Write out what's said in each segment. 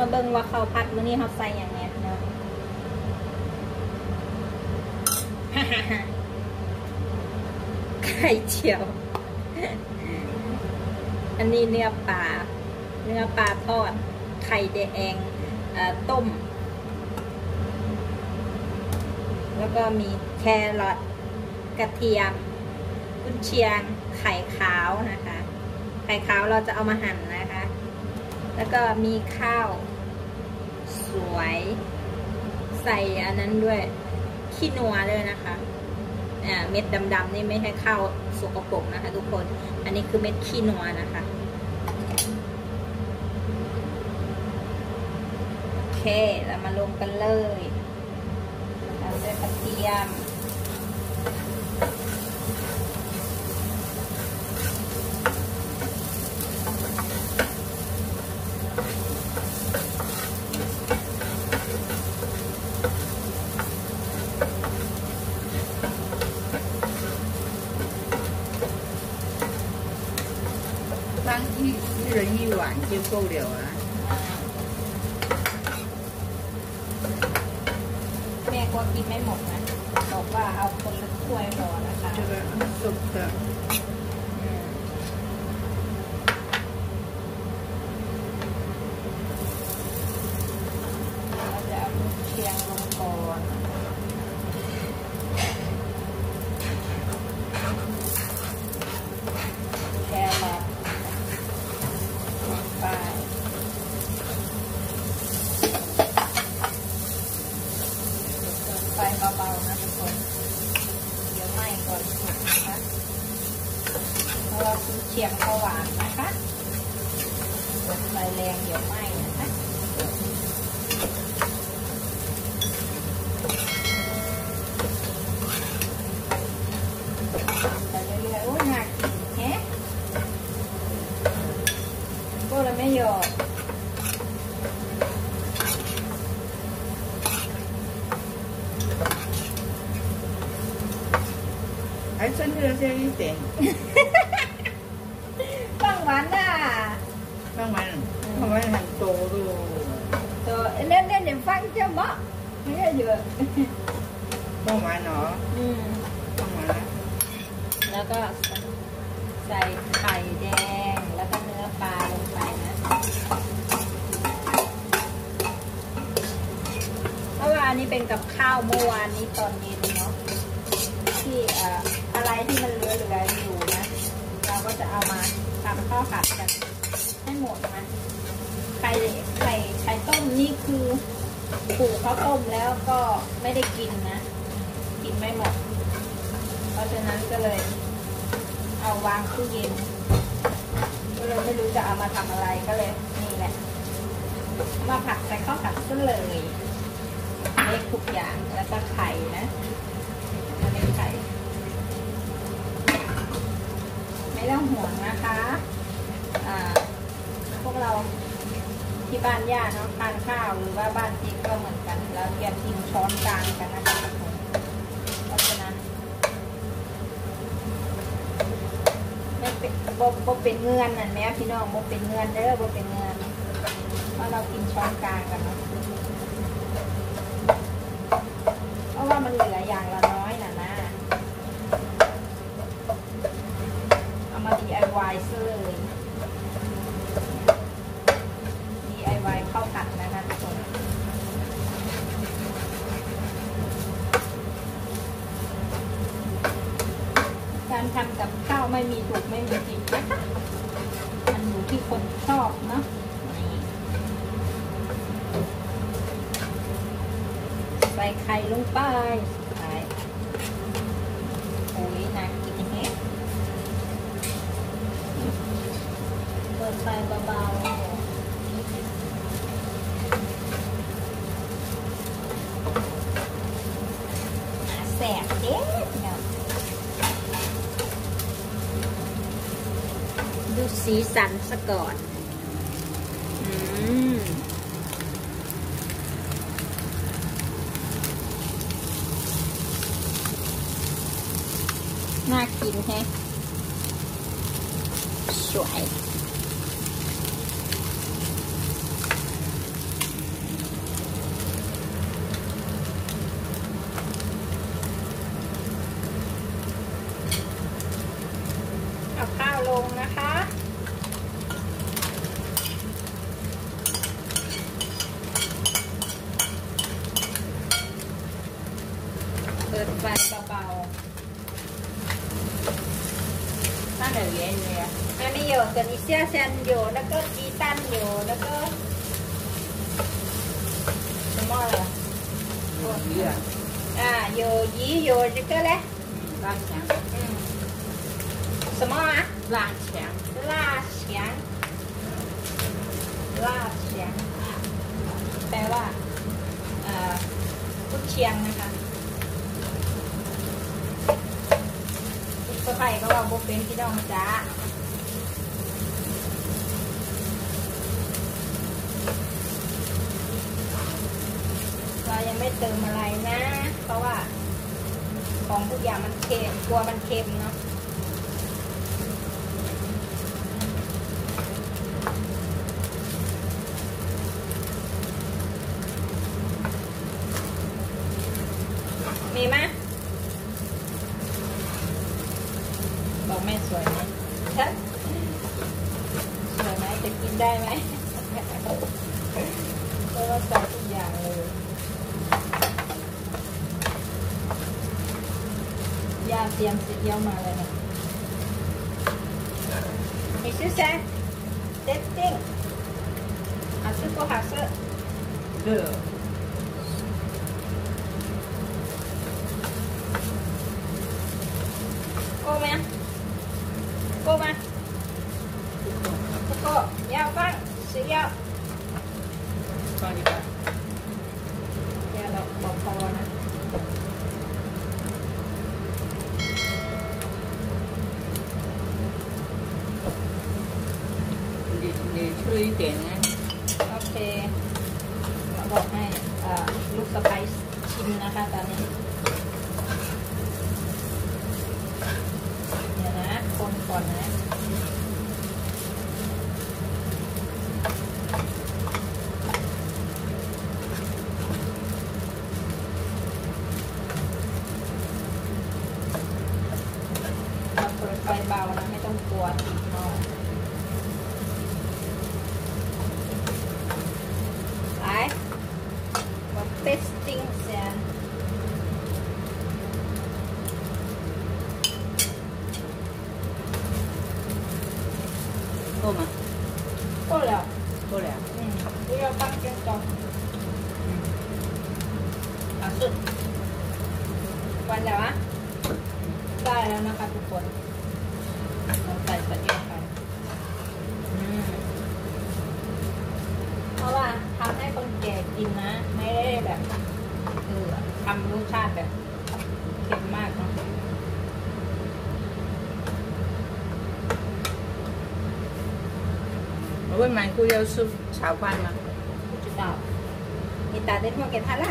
มาเบิ่งว่าเขาวผัดมื้อนี้เขาใส่อย่างเนี้ยเนาะไข่เจียว อันนี้เนื้อปลา เนื้อปลาทอด ไข่แดงต้ม แล้วก็มีแครอทกระเทียมกุนเชียง ไข่ขาวนะคะ ไข่ขาวเราจะเอามาหั่นนะคะ แล้วก็มีข้าว สวย ใส่อันนั้นด้วยขี้นัวด้วยนะคะอ่าเม็ดดำๆนี่ไม่ใช่ข้าวสกปรกนะคะทุกคน อันนี้คือเม็ดขี้นัวนะคะโอเคเรามาลงกันเลยตามด้วยกระเทียม นิ้วโป้งเดียวนะแม่ก็กินไม่หมดนะ บอกว่าเอาคนละถ้วยพอนะคะ จะแจุกะ เพราะเราคือเชียงข้าวหวานนะคะเปิดไฟแรงเดี๋ยวไหม้นะคะ ไปเรื่อยๆโอ้ยหนักแฮะพวกเราไม่หยอด 还剩下这一点， อืมเอามาแล้วก็ใส่ไข่แดงแล้วก็เนื้อปลาลงไปนะเพราะว่าอันนี้เป็นกับข้าวเมื่อวานนี้ตอนเย็นเนาะที่อะไรที่มันเหลือเหลืออยู่นะ เราก็จะเอามาทำข้าวผัดกันให้หมดนะไข่ไข่ไข่ต้มนี่คือปู่เขาต้มแล้วก็ไม่ได้กินนะ ไม่หมด เพราะฉะนั้นก็เลย เอาวางตู้เย็นก็เลยไม่รู้จะเอามาทำอะไรก็เลยนี่แหละ มาผัดใส่ข้าวผัดซะเลยเล็กทุกอย่างแล้วก็ไข่นะอันนี้ไข่ ไม่ต้องห่วงนะคะอ่าพวกเราที่บ้านย่าเนาะทานข้าวหรือว่าบ้านจิ๊กก็เหมือนกันเราจะกินช้อนกลางกันนะคะทุกคนเพราะฉะนั้น ไม่ เป็นบ่บ่เป็นเงื่อนนั่นแม่พี่น้องบ่เป็นเงื่อนเด้อบ่เป็นเงื่อนเพราะเรากินช้อนกลางกันเนาะเพราะว่ามันเหลืออย่างละน้อยน่ะนะ เอามา DIY ซะเลย DIY ข้าวผัดนะคะทุกคนการทำกับข้าวไม่มีถูกไม่มีผิดนะคะ มันอยู่ที่คนชอบเนาะนี่ใส่ไข่ลงไปใส่โอ้ยน่ากินแฮะเปิดไฟเบาๆแสบเด้เนาะดูสีสันซะก่อนินฮะสวยเอาข้าวลงนะคะ เปิดไฟเบาๆ 的圆圆， ๆอันนี้有跟一下先有那个鸡蛋有那个什么了？鱼啊，啊，有鱼有这个嘞，拉墙，嗯，什么啊？拉墙，辣翔ล่าเชียง แปลว่าเอ่อกุนเชียงนะคะ ก็ใครก็ว่าบุเป็นพี่น้องจ้าเรายังไม่เติมอะไรนะ เพราะว่า ของทุกอย่างมันเค็มกลัวมันเค็มเนาะมีไหมบอก แม่สวยไหมฮะสวยไหมจะกินได้ไหมเพราะว่าใส่ทุกอย่างเลยย่าเตรียมเสร็จเยี่ยวมาเลยนะมีชื่อแซงเด็ดติ้งหาซื้อก็หาซื้อ热，โก้ไหมโก้มาโก้ยาวฟังสียาว ก่อนดีกว่าแกเราบอกพอนะดีดีช่วยเตียงนะโอเคเราบอกให้ลูกสไปซ์ชิมนะคะตอนนี้ ไม่ต้องกลัวติดนอไปมาเทสติ้งเซนต้มอะต้มแล้วต้มแล้วอืมนี่เราตั้งเกงต้มอะสุดวันแล้วอะได้แล้วนะคะทุกคน ก่กินนะ ไม่ได้แบบเออทำรสชาติแบบเค็มมากเนาะ 我问满姑要吃炒饭吗？不知道你打电话给他啦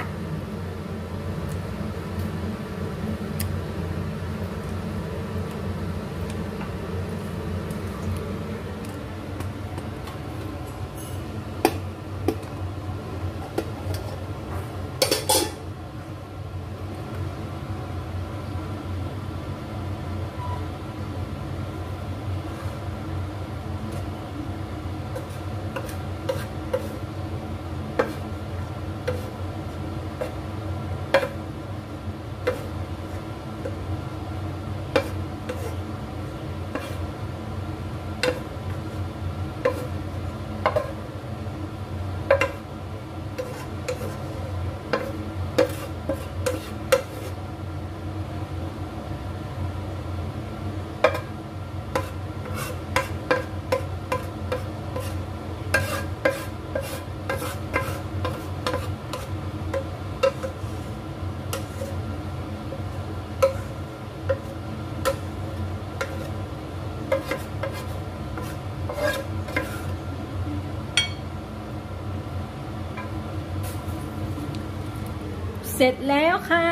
เสร็จแล้วค่ะ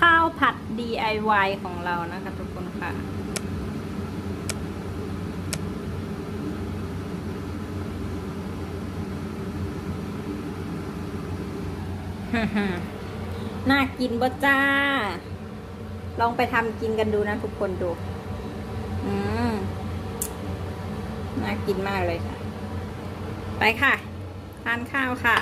ข้าวผัด DIY ของเรานะคะทุกคนค่ะ น่ากินบ่จ้า ลองไปทำกินกันดูนะทุกคนดูอืมน่ากินมากเลยค่ะ ไปค่ะ ทานข้าวค่ะ